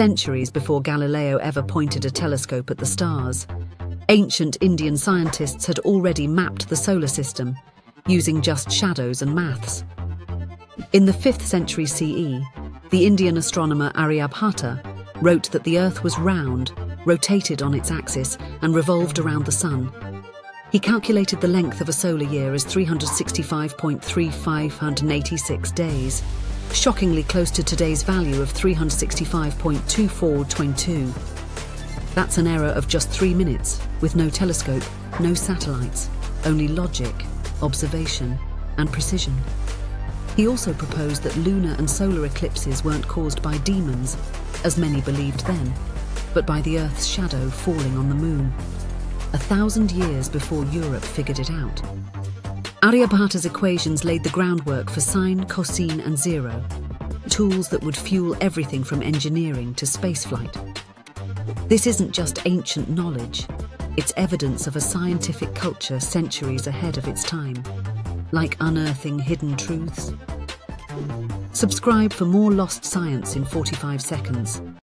centuries before Galileo ever pointed a telescope at the stars. Ancient Indian scientists had already mapped the solar system, using just shadows and maths. In the 5th century CE, the Indian astronomer Aryabhata wrote that the Earth was round, rotated on its axis, and revolved around the Sun. He calculated the length of a solar year as 365.3586 days, shockingly close to today's value of 365.2422. That's an error of just three minutes, with no telescope, no satellites, only logic, observation, and precision. He also proposed that lunar and solar eclipses weren't caused by demons, as many believed then, but by the Earth's shadow falling on the moon. A thousand years before Europe figured it out. Aryabhata's equations laid the groundwork for sine, cosine, and zero, tools that would fuel everything from engineering to spaceflight. This isn't just ancient knowledge, it's evidence of a scientific culture centuries ahead of its time, like unearthing hidden truths. Subscribe for more lost science in 45 seconds.